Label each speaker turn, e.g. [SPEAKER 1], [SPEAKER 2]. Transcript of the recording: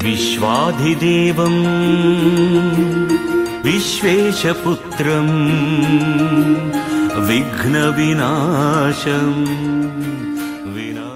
[SPEAKER 1] विश्वाधिदेवम् विश्वेशपुत्रम् विघ्नविनाशम् विना